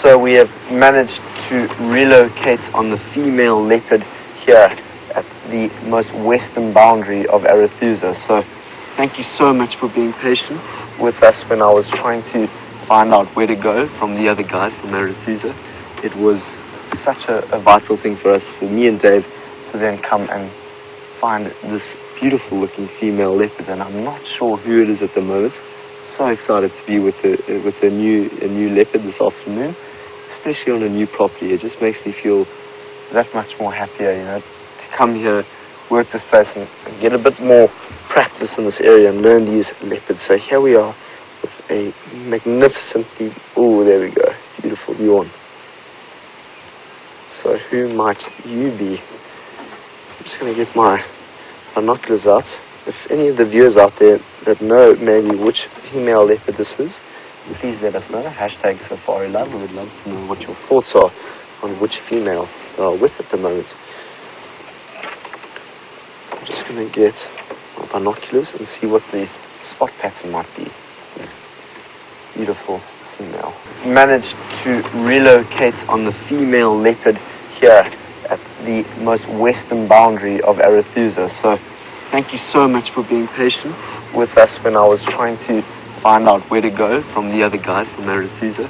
So we have managed to relocate on the female leopard here at the most western boundary of Arathusa. So thank you so much for being patient with us when I was trying to find out where to go from the other guide from Arathusa. It was such a, a vital thing for us, for me and Dave, to then come and find this beautiful looking female leopard and I'm not sure who it is at the moment. So excited to be with a, with a new, a new leopard this afternoon, especially on a new property. It just makes me feel that much more happier, you know, to come here, work this place and, and get a bit more practice in this area and learn these leopards. So here we are with a magnificently, oh, there we go, beautiful yawn. So who might you be? I'm just going to get my binoculars out. If any of the viewers out there that know maybe which female leopard this is, please let us know. Hashtag Safari Live. We would love to know what your thoughts are on which female they are with at the moment. I'm just going to get my binoculars and see what the spot pattern might be. This beautiful female. Managed to relocate on the female leopard here at the most western boundary of Arathusa. So thank you so much for being patient with us when I was trying to find out where to go from the other guide from Arathusa.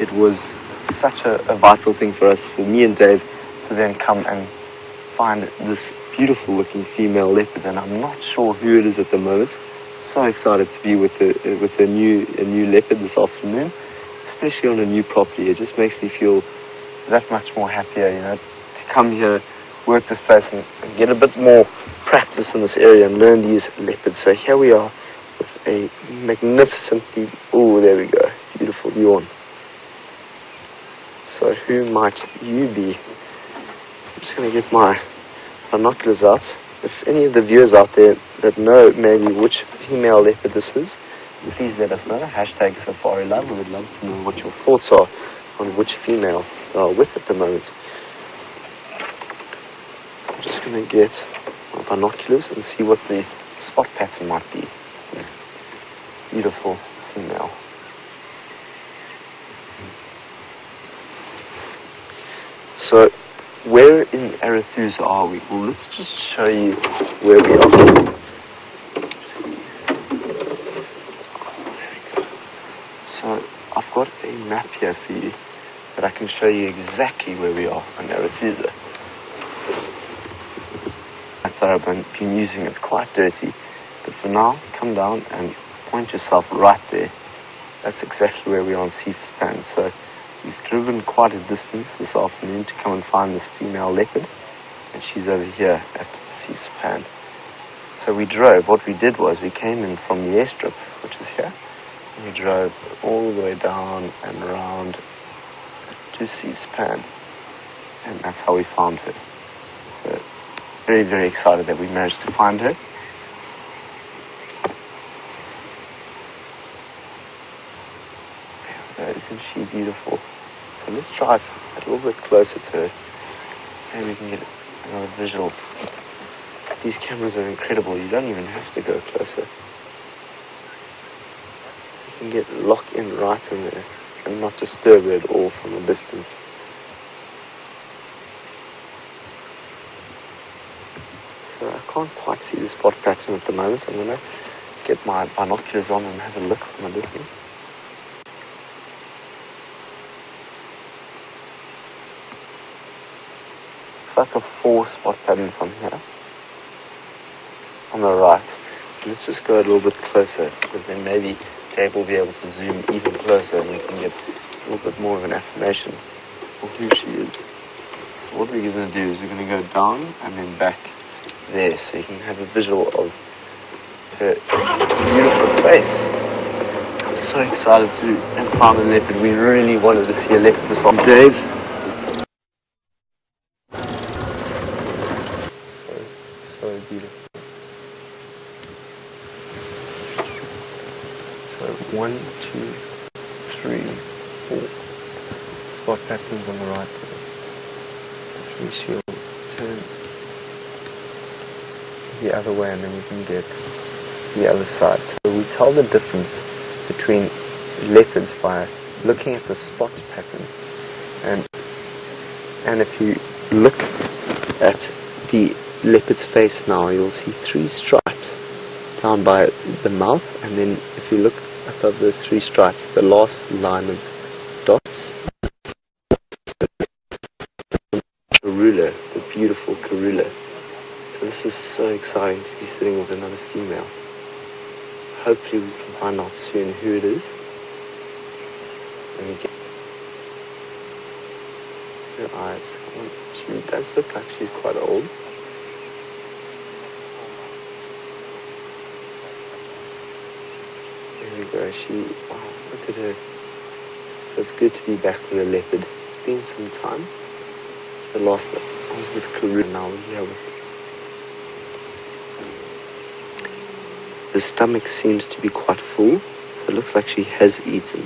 It was such a, a vital thing for us, for me and Dave, to then come and find this beautiful looking female leopard and I'm not sure who it is at the moment. So excited to be with a, with a new, a new leopard this afternoon, especially on a new property. It just makes me feel that much more happier, you know, to come here, work this place and, and get a bit more practice in this area and learn these leopards. So here we are with a magnificently, oh, there we go, beautiful yawn. So who might you be? I'm just going to get my binoculars out. If any of the viewers out there that know maybe which female leopard this is, please let us know. Hashtag Safari Live. We would love to know what your thoughts are on which female they are with at the moment. I'm just going to get my binoculars and see what the spot pattern might be. Beautiful female. So, where in Arathusa are we? Well, let's just show you where we are. So, I've got a map here for you that I can show you exactly where we are in Arathusa. That I've been using, it's quite dirty. But for now, come down and point yourself right there. That's exactly where we are on Seafspan. So we've driven quite a distance this afternoon to come and find this female leopard. And she's over here at Seafspan. So we drove. What we did was we came in from the airstrip, which is here. We drove all the way down and around to Seafspan. And that's how we found her. So very, very excited that we managed to find her. There we go. Isn't she beautiful? So let's drive a little bit closer to her. Maybe we can get another visual. These cameras are incredible. You don't even have to go closer. You can get locked in right in there and not disturb her at all from a distance. So I can't quite see the spot pattern at the moment, I'm going to get my binoculars on and have a look from a distance. Looks like a four spot pattern from here. On the right. Let's just go a little bit closer because then maybe Dave will be able to zoom even closer and we can get a little bit more of an affirmation of who she is. So what we're going to do is we're going to go down and then back there so you can have a visual of her beautiful face. I'm so excited to have found a leopard. We really wanted to see a leopard this. Dave. The right there. We she'll turn the other way and then you can get the other side. So we tell the difference between leopards by looking at the spot pattern and And if you look at the leopard's face now, you'll see three stripes down by the mouth, and then if you look above those three stripes, the last line of dots, beautiful gorilla. So this is so exciting to be sitting with another female. Hopefully we can find out soon who it is. And we get her eyes. Oh, she does look like she's quite old. There we go. She, wow, look at her. So it's good to be back with a leopard. It's been some time. The last, I was with Karula, now here with The stomach seems to be quite full, so it looks like she has eaten.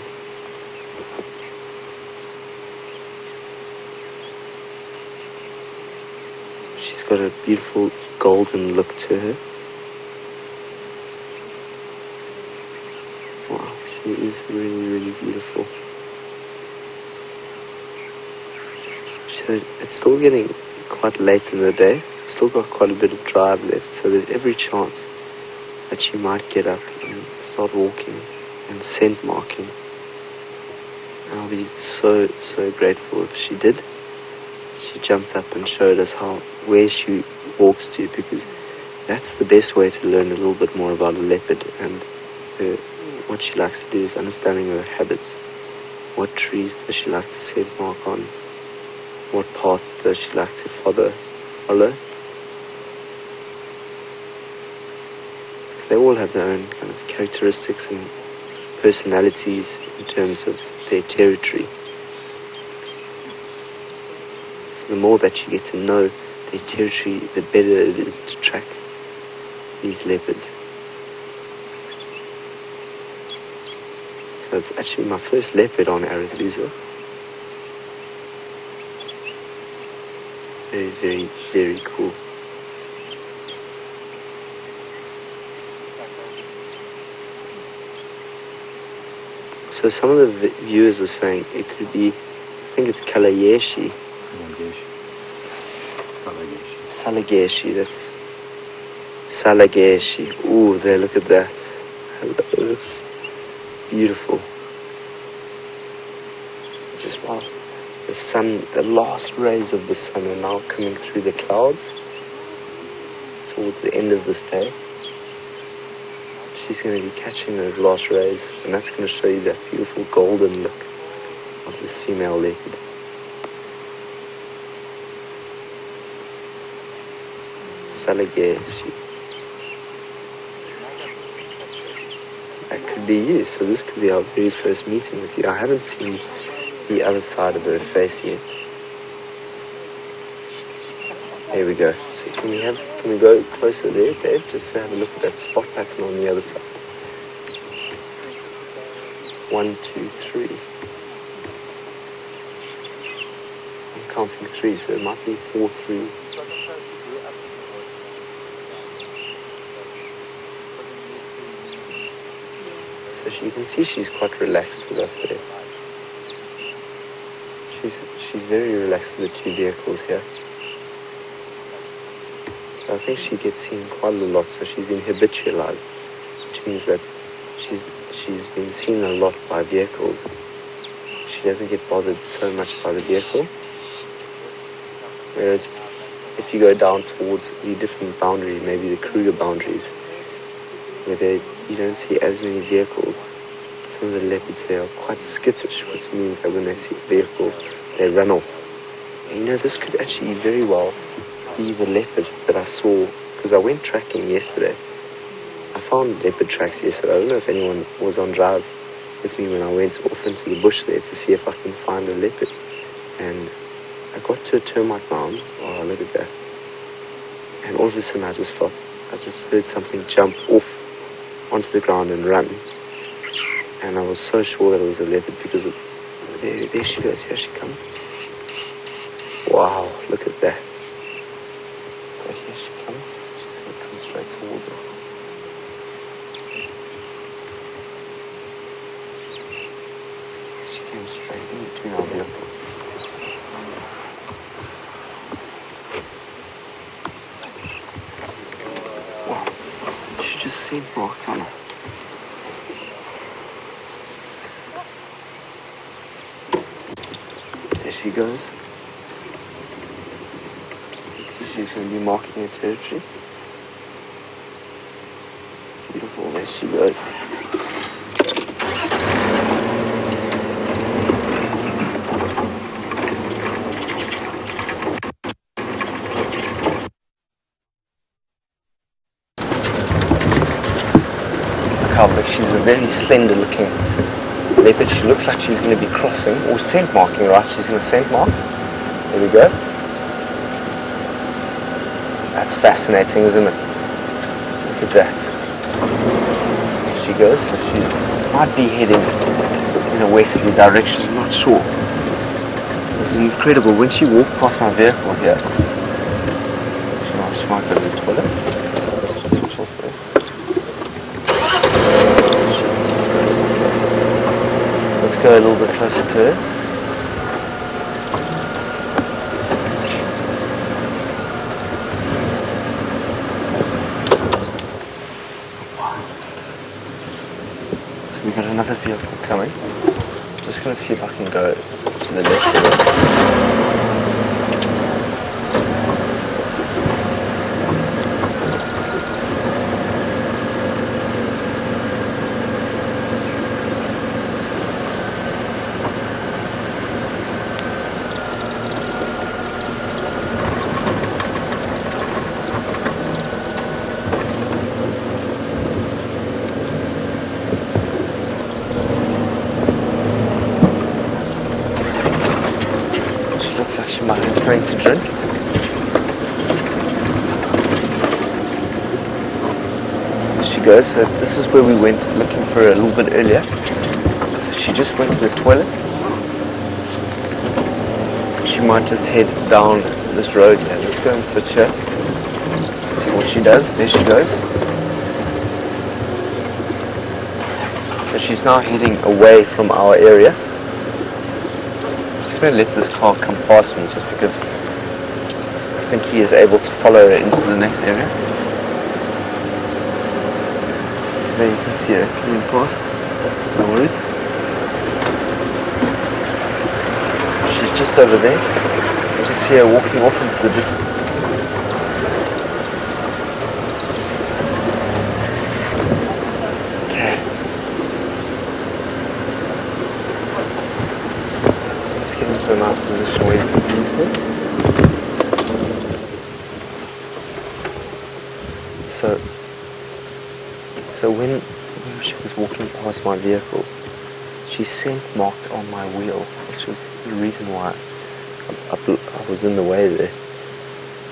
She's got a beautiful golden look to her. Wow, she is really, really beautiful. So it's still getting quite late in the day. Still got quite a bit of drive left, so there's every chance that she might get up and start walking and scent marking. I'll be so, so grateful if she did. She jumped up and showed us how where she walks to because that's the best way to learn a little bit more about a leopard and her, what she likes to do is understanding her habits. What trees does she like to scent mark on? What path does she like to follow? Because they all have their own kind of characteristics and personalities in terms of their territory. So the more that you get to know their territory, the better it is to track these leopards. So it's actually my first leopard on Arathusa. Very, very, very cool. So some of the vi- viewers are saying it could be, I think it's Kalayeshi, Salayexe. Salayexe, that's Salayexe. Ooh, there, look at that. Hello. Beautiful. Just wow. The sun, the last rays of the sun are now coming through the clouds towards the end of this day. She's going to be catching those last rays, and that's going to show you that beautiful golden look of this female leopard. Salayexe. That could be you. So this could be our very first meeting with you. I haven't seen the other side of her face yet. There we go. So can we have can we go closer there, Dave? Just to have a look at that spot pattern on the other side. One, two, three. I'm counting three, so it might be four, three. So she, you can see she's quite relaxed with us there. She's she's very relaxed with the two vehicles here. So I think she gets seen quite a lot. So she's been habitualized, which means that she's she's been seen a lot by vehicles. She doesn't get bothered so much by the vehicle. Whereas if you go down towards the different boundary, maybe the Kruger boundaries, where they you don't see as many vehicles. Some of the leopards there are quite skittish, which means that when they see a vehicle, they run off. And you know, this could actually very well be the leopard that I saw because I went tracking yesterday. I found leopard tracks yesterday. I don't know if anyone was on drive with me when I went off into the bush there to see if I can find a leopard. And I got to a termite mound. Oh, look at that. And all of a sudden I just felt, I just heard something jump off onto the ground and run and I was so sure that it was a leopard because it, there, there she goes, here she comes. Wow, look at that. So here she comes, she's going to come straight towards us. She came straight in between our vehicle. Wow, she just seemed blocked on her. So she's going to be marking her territory. Beautiful, there she goes. Look how big, she's a very slender looking leopard. She looks like she's going to be crossing or scent marking, right? She's going to scent mark. There we go. That's fascinating, isn't it? Look at that. There she goes. So she might be heading in a westerly direction. I'm not sure. It was incredible when she walked past my vehicle here. She might, she might go to the toilet. Let's just switch off there. Let's go a little bit closer. Let's go a little bit closer to it. So we've got another vehicle coming. Just gonna see if I can go to the left. Something to drink. There she goes. So this is where we went looking for her a little bit earlier. So she just went to the toilet. She might just head down this road here. Let's go and sit here. Let's see what she does. There she goes. So she's now heading away from our area. I'm just going to let this car come past me just because I think he is able to follow it into the next area. So there you can see her coming past. No worries. She's just over there. Just see her walking off into the distance. Okay. Let's get into a nice position where you can view her. So, so when, she was walking past my vehicle, she scent marked on my wheel, which was the reason why I, I, I was in the way there.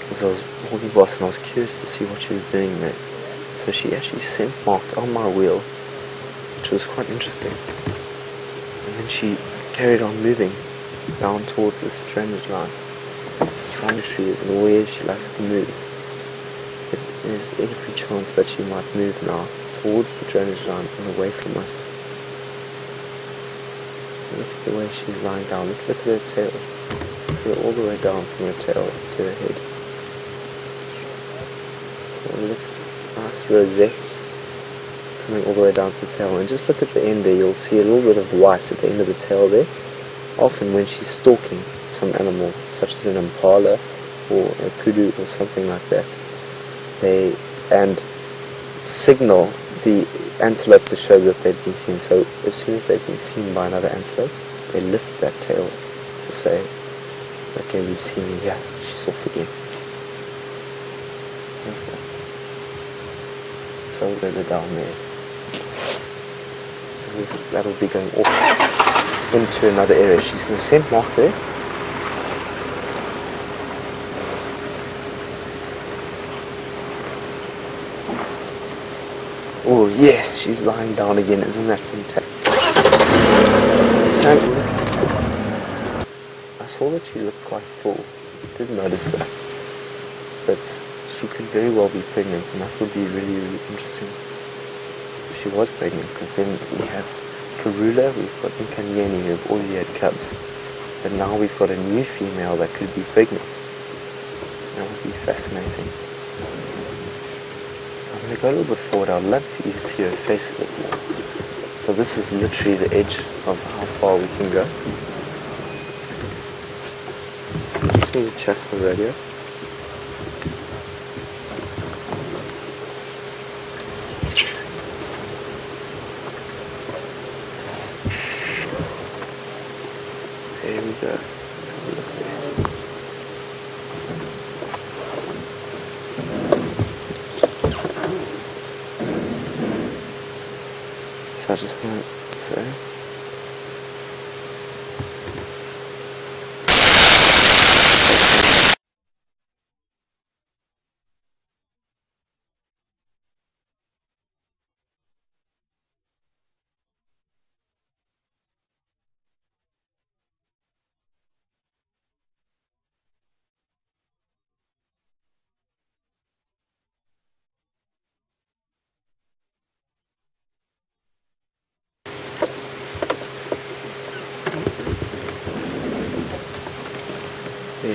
Because I was walking past and I was curious to see what she was doing there. So she actually scent marked on my wheel, which was quite interesting. And then she carried on moving down towards this drainage line. Some trees and where she likes to move. But there's every chance that she might move now towards the drainage line and away from us. Look at the way she's lying down. Let's look at her tail. Look at all the way down from her tail to her head. Look, nice rosettes coming all the way down to the tail. And just look at the end there, you'll see a little bit of white at the end of the tail there. Often when she's stalking some animal, such as an impala or a kudu or something like that, they and signal the antelope to show that they've been seen. So as soon as they've been seen by another antelope, they lift that tail to say, okay, we've seen her, yeah, she's off again. Okay. So we'll go down there. this, that'll be going off into another area. She's going to scent mark there. Oh yes, she's lying down again. Isn't that fantastic? So, I saw that she looked quite full. Didn't notice that, but she could very well be pregnant, and that would be really, really interesting. If she was pregnant, because then we have Karula, we've got Nkanyeni who have already had cubs, but now we've got a new female that could be pregnant. That would be fascinating. Going to go a little bit forward. I'd love for you to see her face a bit more. So this is literally the edge of how far we can go. I'm just going to chat on the radio. There we go. Let's have a look there. So I just want to say.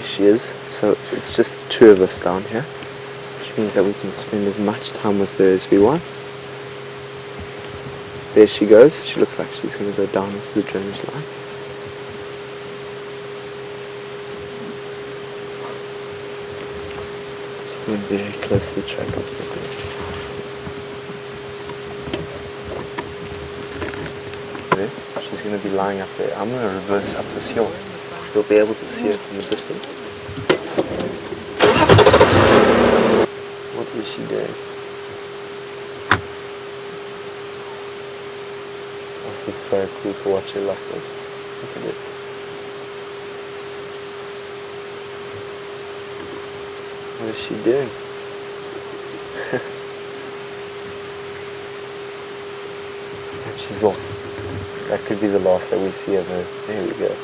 She is. So it's just the two of us down here, which means that we can spend as much time with her as we want. There she goes. She looks like she's going to go down into the drainage line. She's going very close to the track. There. She's going to be lying up there. I'm going to reverse up this hill. You'll be able to see her from the distance. What is she doing? This is so cool to watch her like this. Look at it. What is she doing? and she's off. That could be the last that we see of her. There we go.